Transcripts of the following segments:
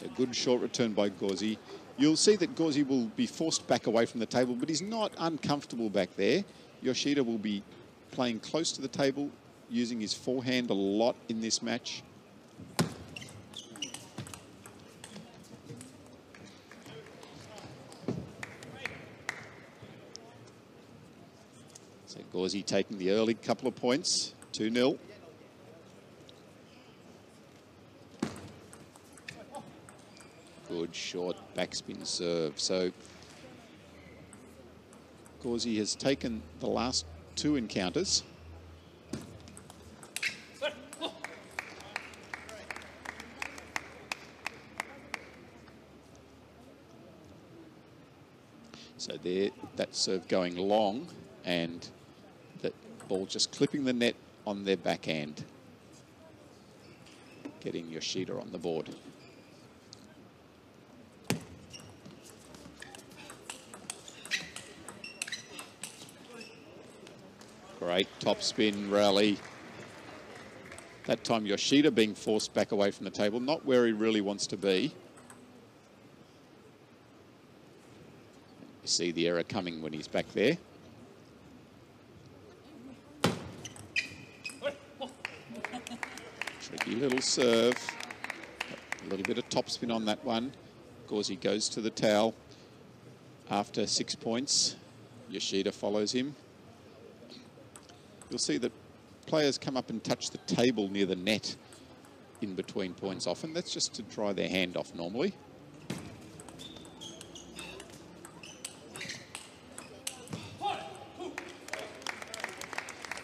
It's a good short return by Gauzy. You'll see that Gauzy will be forced back away from the table, but he's not uncomfortable back there. Yoshida will be playing close to the table, using his forehand a lot in this match. So Gauzy taking the early couple of points, 2-0. Good short backspin serve. So Gauzy has taken the last two encounters. So there, that serve going long and that ball just clipping the net on their backhand. Getting Yoshida on the board. Great topspin rally. That time Yoshida being forced back away from the table, not where he really wants to be. You see the error coming when he's back there. Tricky little serve. A little bit of topspin on that one. Gauzy goes to the towel after six points. Yoshida follows him you'll see that players come up and touch the table near the net in between points often. That's just to dry their hand off normally.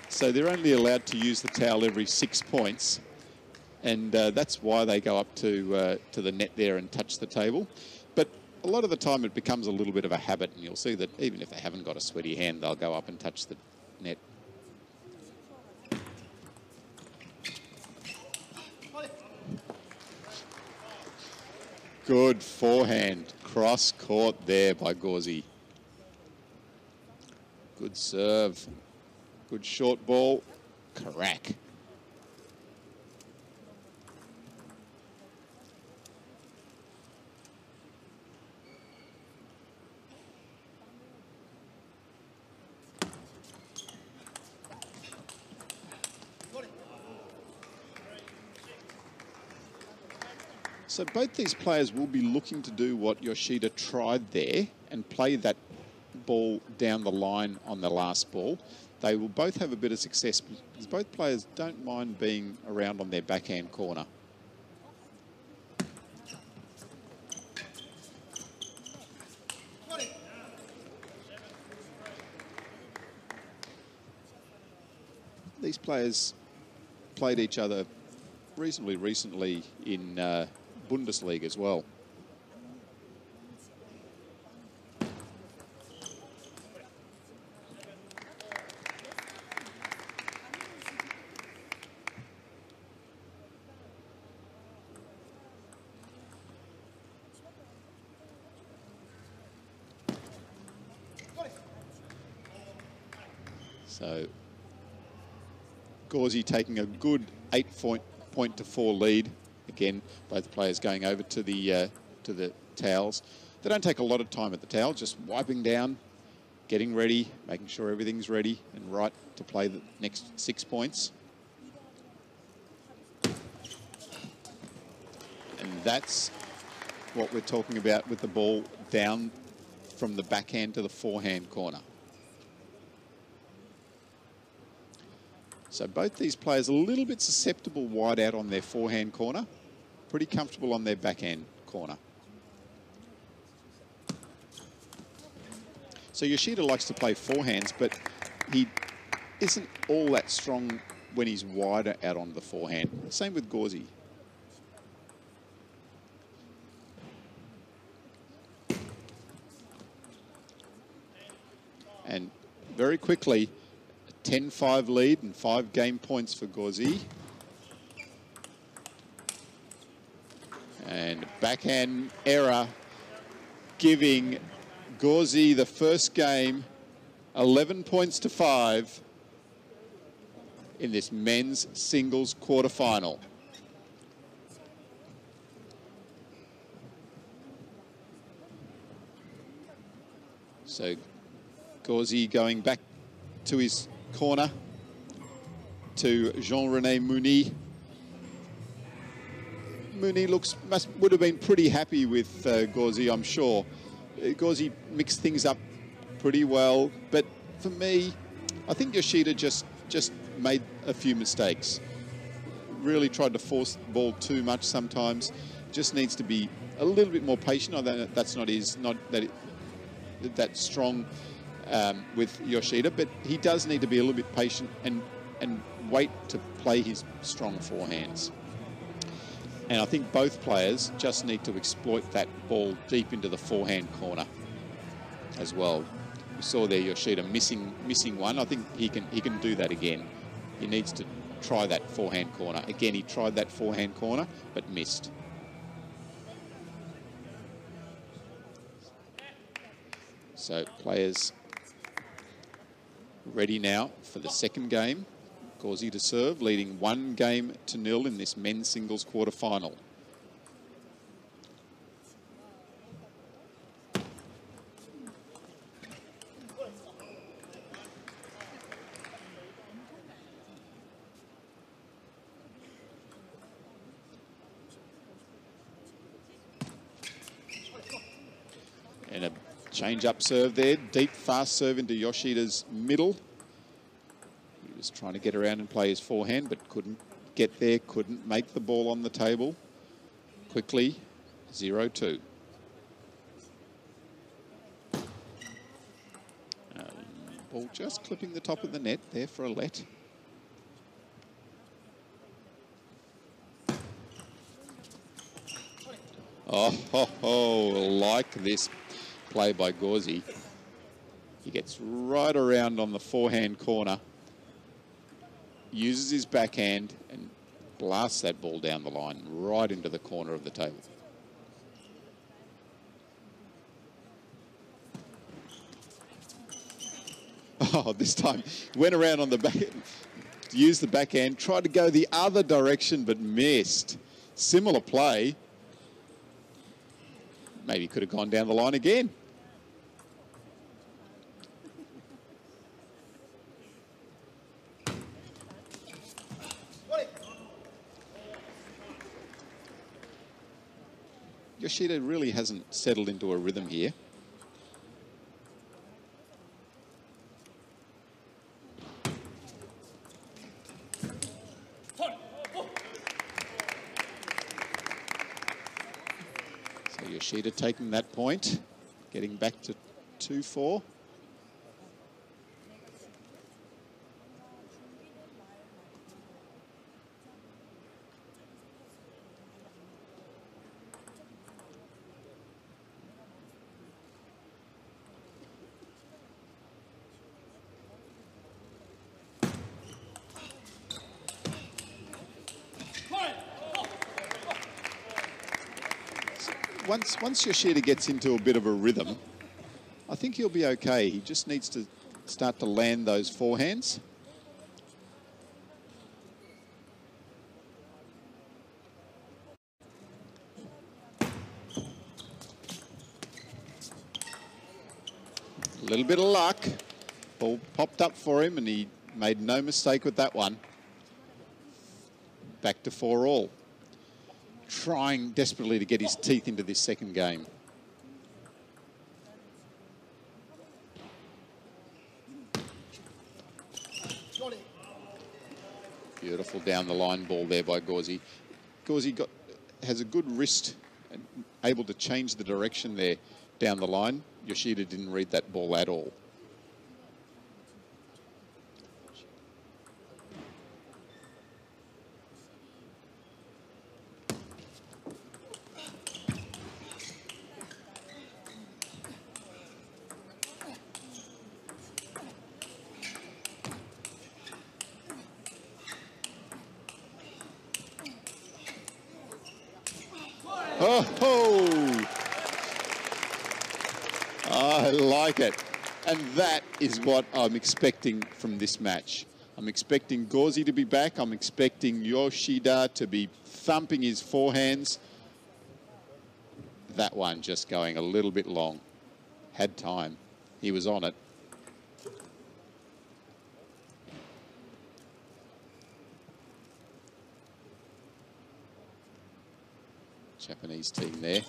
So they're only allowed to use the towel every six points. And uh, that's why they go up to, uh, to the net there and touch the table. But a lot of the time it becomes a little bit of a habit and you'll see that even if they haven't got a sweaty hand, they'll go up and touch the net Good forehand. Cross court there by Gauzy. Good serve. Good short ball. Crack. So both these players will be looking to do what Yoshida tried there and play that ball down the line on the last ball. They will both have a bit of success because both players don't mind being around on their backhand corner. These players played each other reasonably recently in uh, Bundesliga as well. So Gauzy taking a good eight point, point to four lead. Again, both players going over to the uh, to the towels. They don't take a lot of time at the towel, just wiping down, getting ready, making sure everything's ready and right to play the next six points. And that's what we're talking about with the ball down from the backhand to the forehand corner. So both these players a little bit susceptible wide out on their forehand corner. Pretty comfortable on their backhand corner. So Yoshida likes to play forehands, but he isn't all that strong when he's wider out on the forehand. Same with Gauzy. And very quickly, 10-5 lead and five game points for Gauzy. backhand error, giving Gauzy the first game 11 points to 5 in this men's singles quarterfinal. So Gauzy going back to his corner to Jean-René Mounié. Mounié looks must would have been pretty happy with uh, Gauzy, I'm sure. Uh, Gauzy mixed things up pretty well, but for me, I think Yoshida just just made a few mistakes. Really tried to force the ball too much sometimes. Just needs to be a little bit more patient. Although that's not his not that it, that strong um, with Yoshida, but he does need to be a little bit patient and and wait to play his strong forehands. And I think both players just need to exploit that ball deep into the forehand corner as well. We saw there Yoshida missing missing one. I think he can he can do that again. He needs to try that forehand corner. Again, he tried that forehand corner, but missed. So players ready now for the second game. Gauzy to serve, leading one game to nil in this men's singles quarter final. And a change up serve there, deep fast serve into Yoshida's middle trying to get around and play his forehand, but couldn't get there, couldn't make the ball on the table. Quickly, 0-2. Um, ball just clipping the top of the net there for a let. Oh, ho, ho, like this play by Gauzy. He gets right around on the forehand corner uses his backhand and blasts that ball down the line right into the corner of the table. Oh, this time went around on the back, used the backhand, tried to go the other direction but missed. Similar play. Maybe could have gone down the line again. Yoshida really hasn't settled into a rhythm here. So Yoshida taking that point, getting back to 2-4. Once Yoshida gets into a bit of a rhythm, I think he'll be okay. He just needs to start to land those forehands. A little bit of luck. Ball popped up for him and he made no mistake with that one. Back to four all trying desperately to get his teeth into this second game. Beautiful down the line ball there by Gauzy. Gauzy got has a good wrist and able to change the direction there down the line. Yoshida didn't read that ball at all. Oh, I like it. And that is what I'm expecting from this match. I'm expecting Gauzy to be back. I'm expecting Yoshida to be thumping his forehands. That one just going a little bit long. Had time. he was on it. Japanese team there.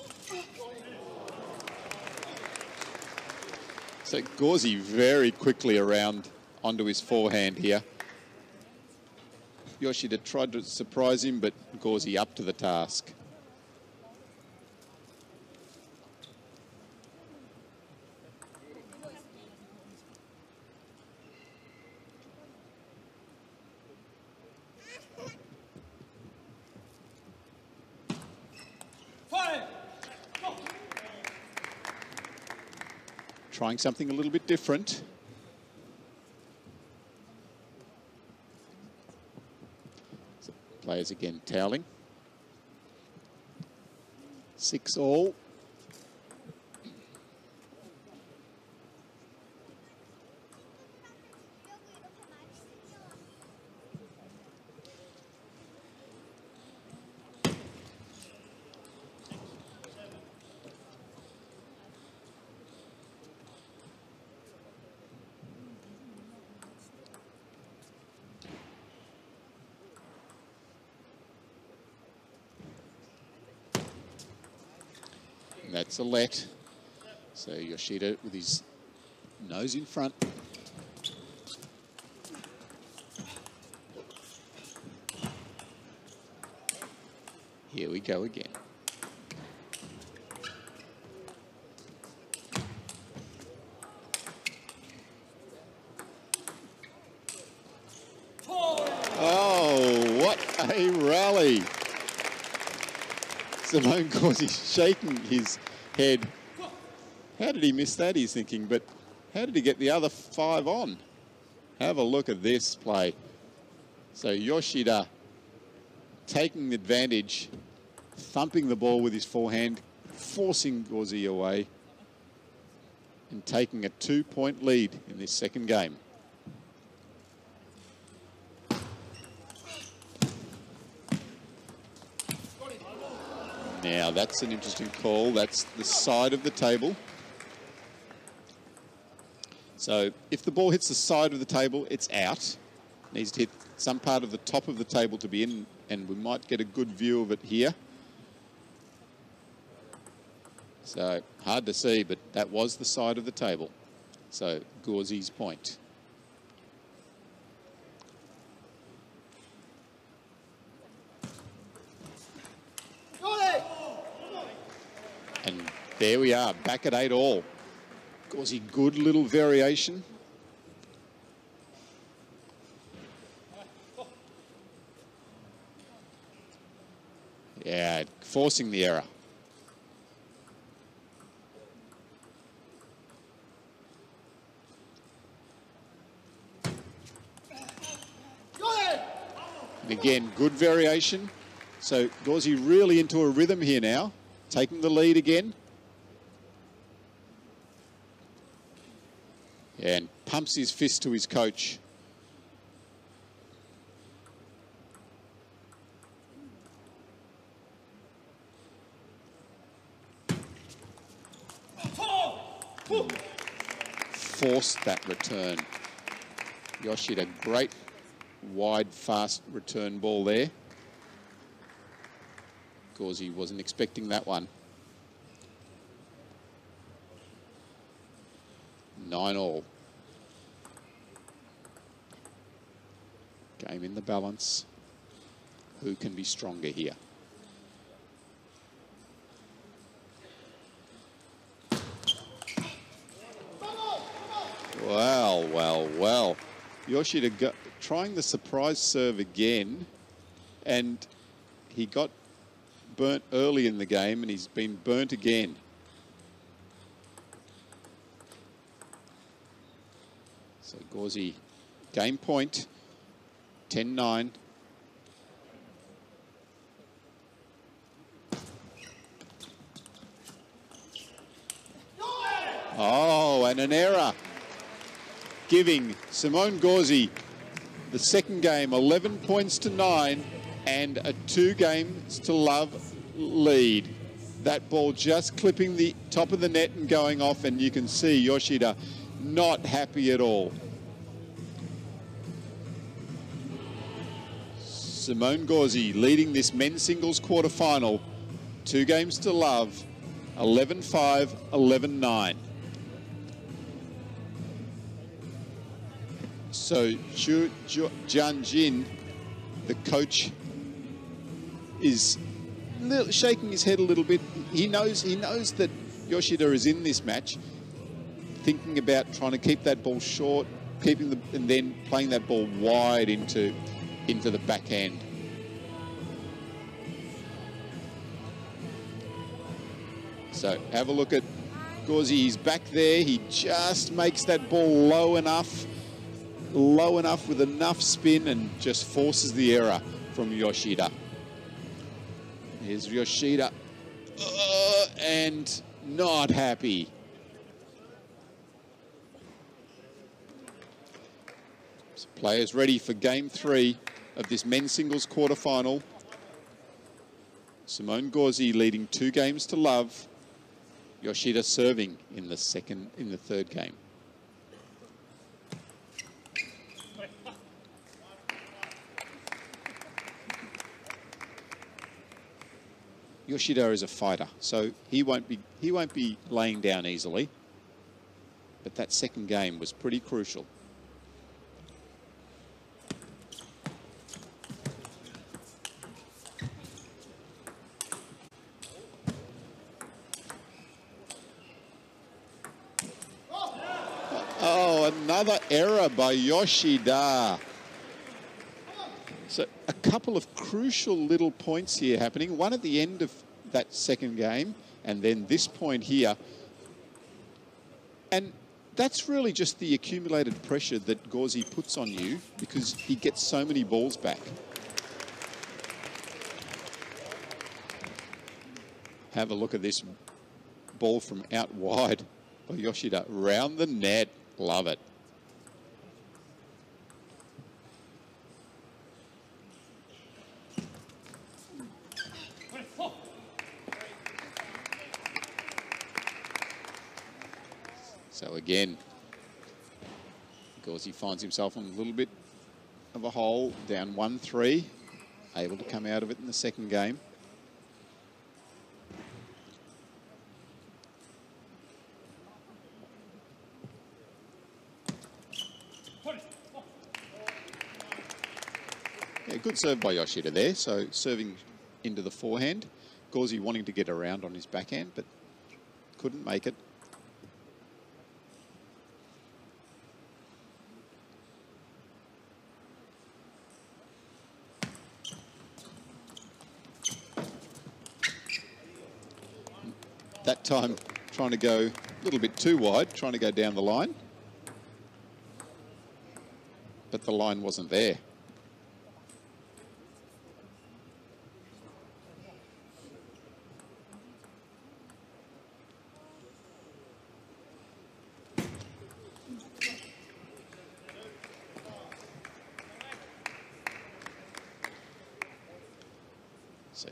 So Gauzy very quickly around onto his forehand here. Yoshida tried to surprise him, but Gauzy up to the task. Trying something a little bit different. Players again toweling. Six all. Let. So Yoshida with his nose in front. Here we go again. Oh, what a rally. Simon Gauzy shaking his head. How did he miss that, he's thinking, but how did he get the other five on? Have a look at this play. So Yoshida taking advantage, thumping the ball with his forehand, forcing Gauzy away, and taking a two-point lead in this second game. Now that's an interesting call. That's the side of the table. So if the ball hits the side of the table, it's out. Needs to hit some part of the top of the table to be in, and we might get a good view of it here. So hard to see, but that was the side of the table. So Gauzy's point. And there we are, back at eight all. Gauzy, good little variation. Yeah, forcing the error. And again, good variation. So Gauzy really into a rhythm here now taking the lead again. And pumps his fist to his coach. Forced that return. Yoshida, great wide, fast return ball there. Gauzy wasn't expecting that one. Nine all. Game in the balance. Who can be stronger here? Well, well, well. Yoshida trying the surprise serve again, and he got burnt early in the game and he's been burnt again. So Gauzy, game point, 10-9. Oh, and an error. Giving Simon Gauzy the second game 11 points to 9 and a two games to love lead. That ball just clipping the top of the net and going off, and you can see Yoshida not happy at all. Simon Gauzy leading this men's singles quarterfinal. Two games to love, 11-5, 11-9. So Ju, Ju, Jian Jin, the coach, is shaking his head a little bit. He knows he knows that Yoshida is in this match, thinking about trying to keep that ball short, keeping the and then playing that ball wide into into the backhand. So have a look at Gauzy. He's back there. He just makes that ball low enough, low enough with enough spin and just forces the error from Yoshida. Here's Yoshida. Uh, and not happy. So players ready for game three of this men's singles quarterfinal. Simon Gauzy leading two games to love. Yoshida serving in the second, in the third game. Yoshida is a fighter, so he won't be he won't be laying down easily. But that second game was pretty crucial. Oh, another error by Yoshida. So a couple of crucial little points here happening. One at the end of that second game, and then this point here. And that's really just the accumulated pressure that Gauzy puts on you because he gets so many balls back. Have a look at this ball from out wide by Yoshida. Round the net. Love it. So again, because he finds himself in a little bit of a hole, down 1-3, able to come out of it in the second game. Yeah, good serve by Yoshida there. So serving into the forehand. Gauzy wanting to get around on his backhand, but couldn't make it. Time trying to go a little bit too wide, trying to go down the line. But the line wasn't there. So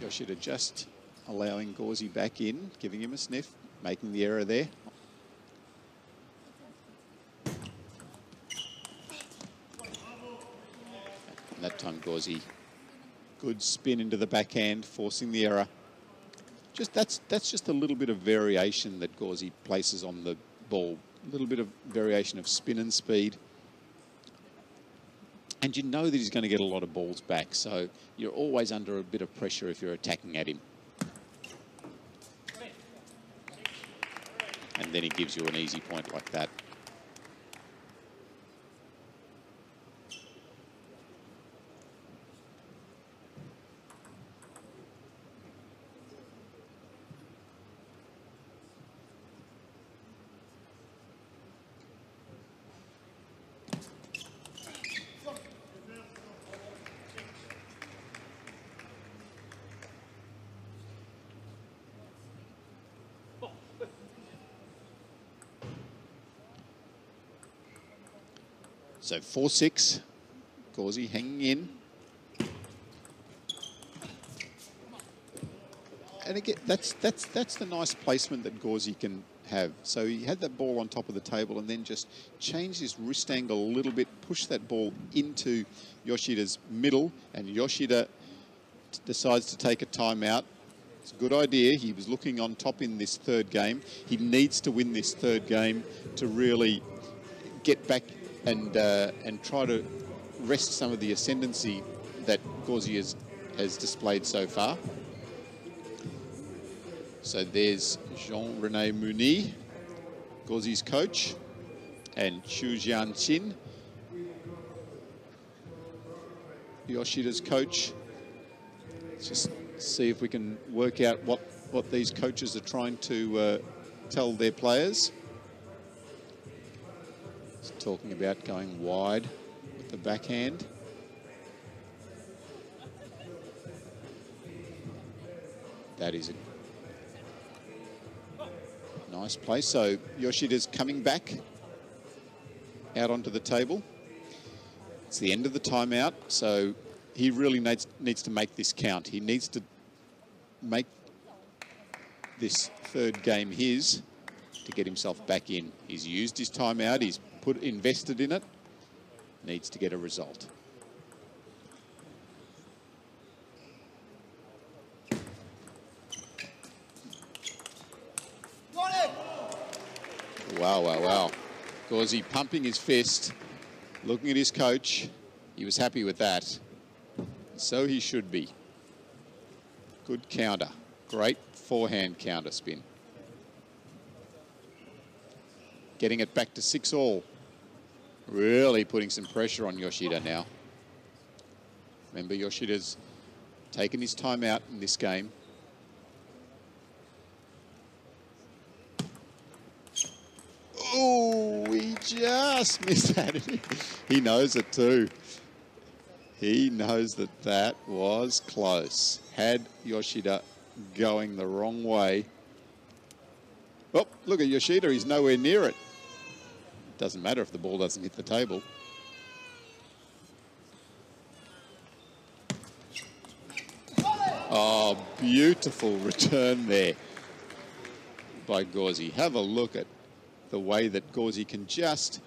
Yoshida just allowing Gauzy back in, giving him a sniff, making the error there. And that time Gauzy, good spin into the backhand, forcing the error. Just that's that's just a little bit of variation that Gauzy places on the ball. A little bit of variation of spin and speed. And you know that he's going to get a lot of balls back, so you're always under a bit of pressure if you're attacking at him. And then he gives you an easy point like that. So 4-6, Gauzy hanging in. And again, that's that's that's the nice placement that Gauzy can have. So he had that ball on top of the table and then just changed his wrist angle a little bit, pushed that ball into Yoshida's middle, and Yoshida decides to take a timeout. It's a good idea. He was looking on top in this third game. He needs to win this third game to really get back and uh, and try to rest some of the ascendancy that Gauzy has, has displayed so far. So there's Jean-Rene Mounié, Gauzy's coach, and Qiu Jianxin, Yoshida's coach. Let's just see if we can work out what, what these coaches are trying to uh, tell their players. Talking about going wide with the backhand. That is a Nice play. So Yoshida's coming back out onto the table. It's the end of the timeout, so he really needs, needs to make this count. He needs to make this third game his to get himself back in. He's used his timeout, he's put invested in it, needs to get a result. Wow, wow, wow. Gauzy pumping his fist, looking at his coach. He was happy with that. So he should be. Good counter. Great forehand counter spin. Getting it back to six all. Really putting some pressure on Yoshida now. Remember, Yoshida's taken his time out in this game. Oh, he just missed that. he knows it too. He knows that that was close. Had Yoshida going the wrong way. Oh, look at Yoshida. He's nowhere near it. Doesn't matter if the ball doesn't hit the table. Oh, beautiful return there by Gauzy. Have a look at the way that Gauzy can just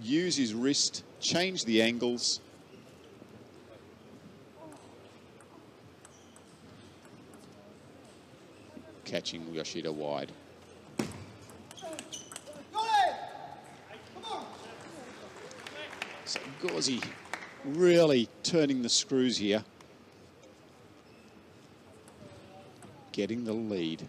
use his wrist, change the angles. Catching Yoshida wide. So Gauzy really turning the screws here. Getting the lead.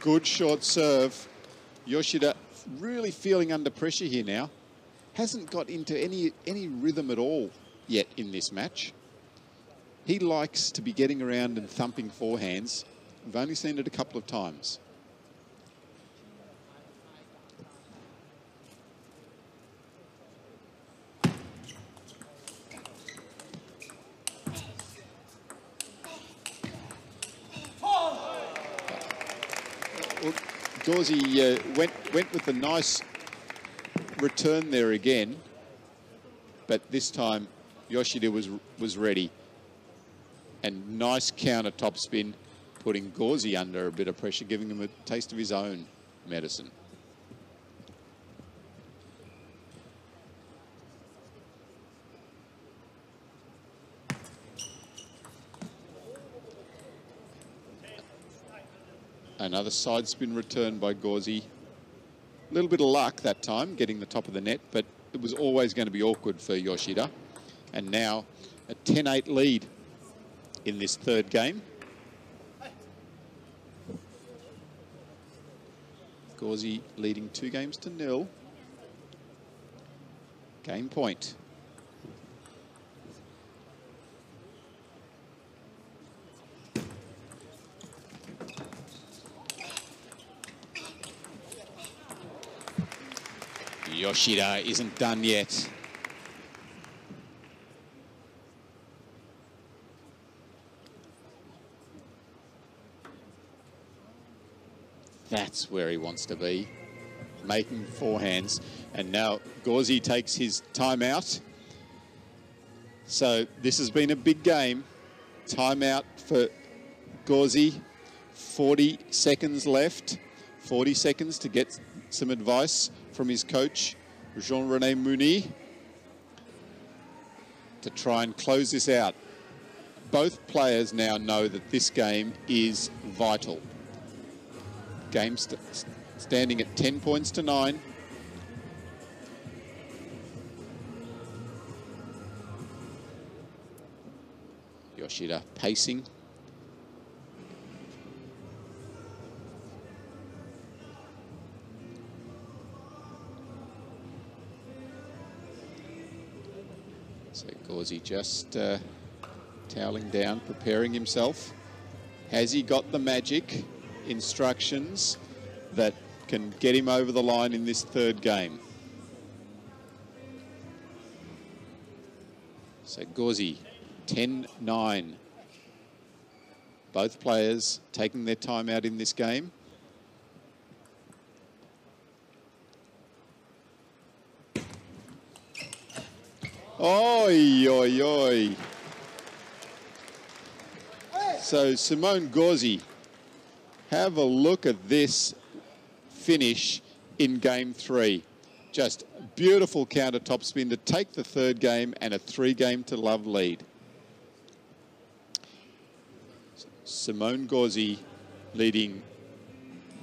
Good short serve. Yoshida really feeling under pressure here now. Hasn't got into any, any rhythm at all yet in this match. He likes to be getting around and thumping forehands. We've only seen it a couple of times. Gauzy uh, went went with a nice return there again, but this time Yoshida was was ready. And nice counter top spin, putting Gauzy under a bit of pressure, giving him a taste of his own medicine. Another side spin return by Gauzy. A little bit of luck that time, getting the top of the net, but it was always going to be awkward for Yoshida. And now a 10-8 lead in this third game. Gauzy leading two games to nil. Game point. Yoshida isn't done yet. That's where he wants to be, making forehands. And now Gauzy takes his time out. So this has been a big game. Timeout for Gauzy. 40 seconds left. 40 seconds to get some advice from his coach, Jean-Rene Mounié, to try and close this out. Both players now know that this game is vital. Game st standing at 10 points to 9. Yoshida pacing. So Gauzy just uh, toweling down, preparing himself. Has he got the magic instructions that can get him over the line in this third game? So Gauzy 10-9. Both players taking their time out in this game. Oi, oi, oi. So Simon Gauzy, have a look at this finish in game three. Just beautiful counter top spin to take the third game and a three game to love lead. Simon Gauzy leading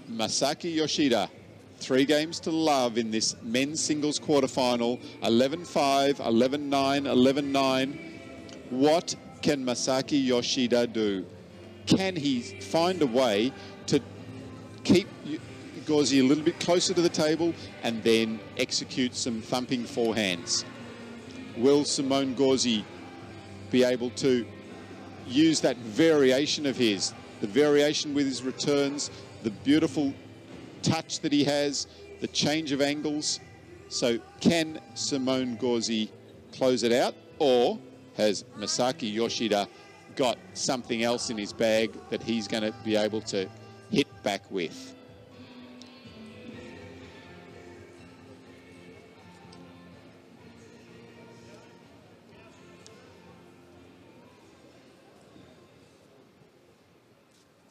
Masaki Yoshida. Three games to love in this men's singles quarterfinal. 11-5, 11-9, 11-9. What can Masaki Yoshida do? Can he find a way keep Gauzy a little bit closer to the table and then execute some thumping forehands? Will Simon Gauzy be able to use that variation of his, the variation with his returns, the beautiful touch that he has, the change of angles. So can Simon Gauzy close it out or has Masaki Yoshida got something else in his bag that he's going to be able to hit back with?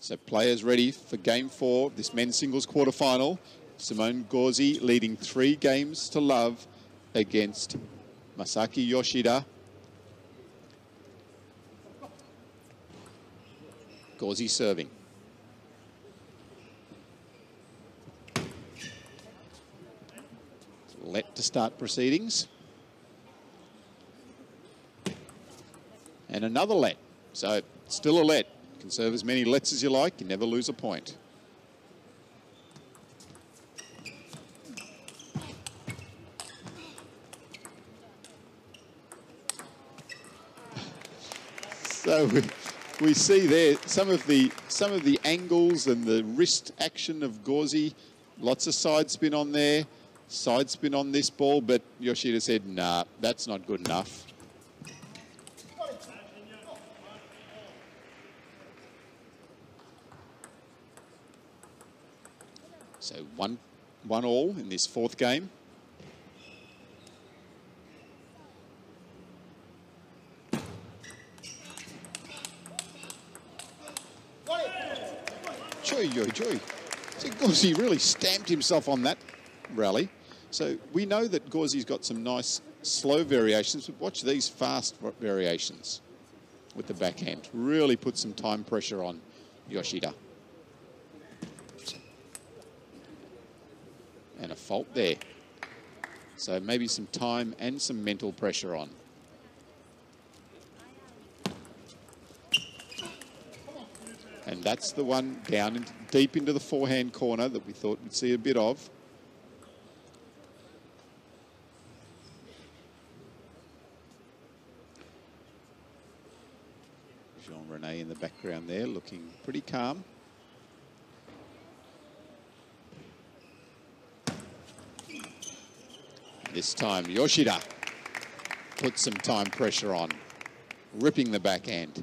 So players ready for game four, this men's singles quarterfinal. Simon Gauzy leading three games to love against Masaki Yoshida. Gauzy serving. Let to start proceedings. And another let. So still a let. You can serve as many lets as you like. You never lose a point. So we, we see there some of the some of the angles and the wrist action of Gauzy. Lots of side spin on there, side spin on this ball, but Yoshida said, nah, that's not good enough. So one, one all in this fourth game. Joy, joy, joy. Gauzy really stamped himself on that rally. So we know that Gauzy's got some nice slow variations, but watch these fast variations with the backhand. Really put some time pressure on Yoshida. and a fault there. So maybe some time and some mental pressure on. And that's the one down in, deep into the forehand corner that we thought we'd see a bit of. Jean-Rene in the background there looking pretty calm. This time Yoshida puts some time pressure on, ripping the backhand.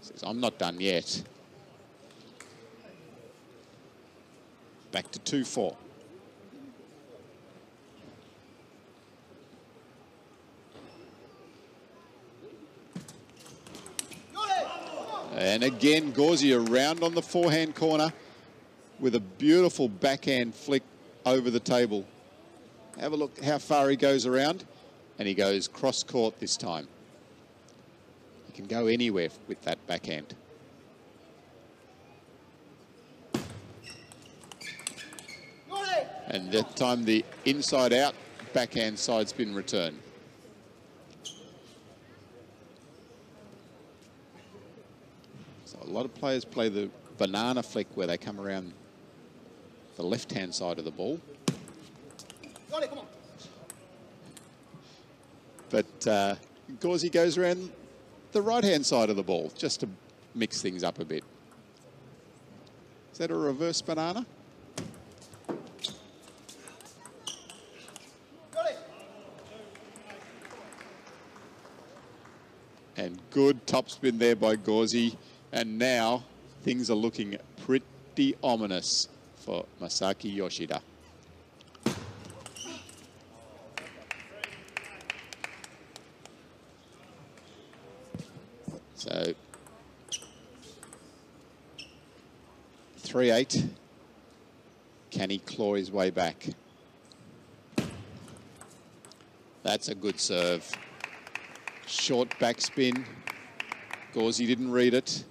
Says, I'm not done yet. Back to 2-4. And again, Gauzy around on the forehand corner with a beautiful backhand flick over the table. Have a look how far he goes around. And he goes cross court this time. He can go anywhere with that backhand. And that time the inside out backhand side spin return. A lot of players play the banana flick where they come around the left-hand side of the ball. But uh, Gauzy goes around the right-hand side of the ball just to mix things up a bit. Is that a reverse banana? And good topspin there by Gauzy. And now things are looking pretty ominous for Masaki Yoshida. So, 3-8. Can he claw his way back? That's a good serve. Short backspin. Gauzy didn't read it.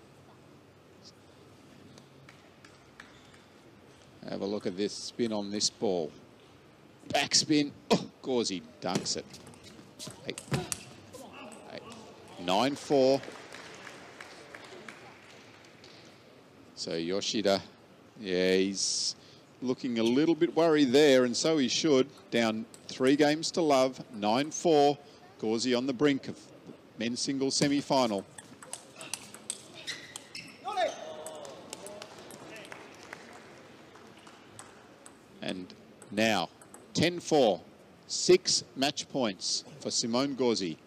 Have a look at this spin on this ball. Backspin. Oh, Gauzy dunks it. Eight. Eight. Nine four. So Yoshida, yeah, he's looking a little bit worried there, and so he should. Down three games to love, 9-4. Gauzy on the brink of men's singles semi-final. And now, 10-4, six match points for Simon Gauzy.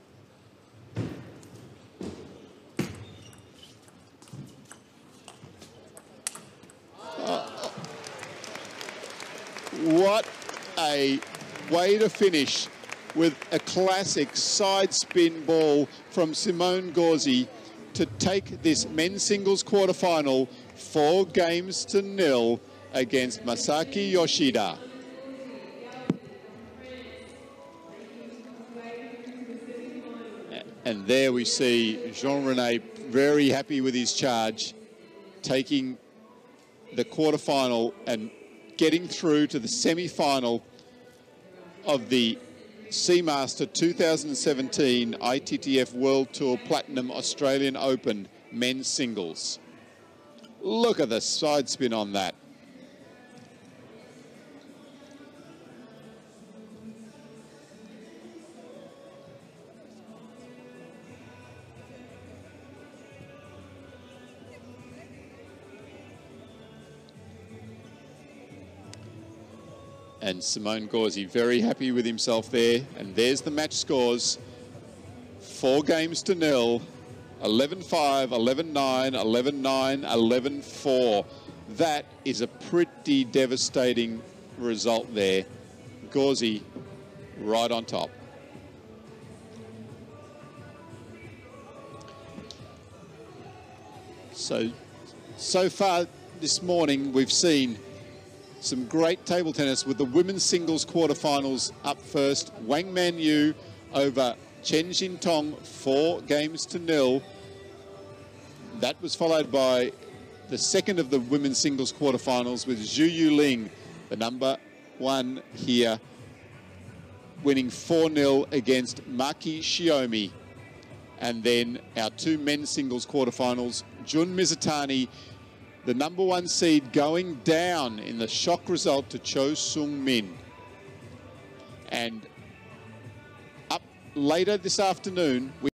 Oh. What a way to finish with a classic side spin ball from Simon Gauzy to take this men's singles quarterfinal four games to nil against Masaki Yoshida. And there we see Jean-Rene very happy with his charge, taking the quarterfinal and getting through to the semi-final of the Seamaster 2017 ITTF World Tour Platinum Australian Open men's singles. Look at the side spin on that. And Simon Gauzy very happy with himself there. And there's the match scores. Four games to nil. 11-5, 11-9, 11-9, 11-4. That is a pretty devastating result there. Gauzy right on top. So, so far this morning we've seen some great table tennis with the women's singles quarterfinals up first. Wang Man Yu over Chen Xintong, four games to nil. That was followed by the second of the women's singles quarterfinals with Zhu Yuling, the number one here, winning 4-0 against Maki Shiomi. And then our two men's singles quarterfinals, Jun Mizutani the number one seed going down in the shock result to Cho Sung Min. And up later this afternoon, we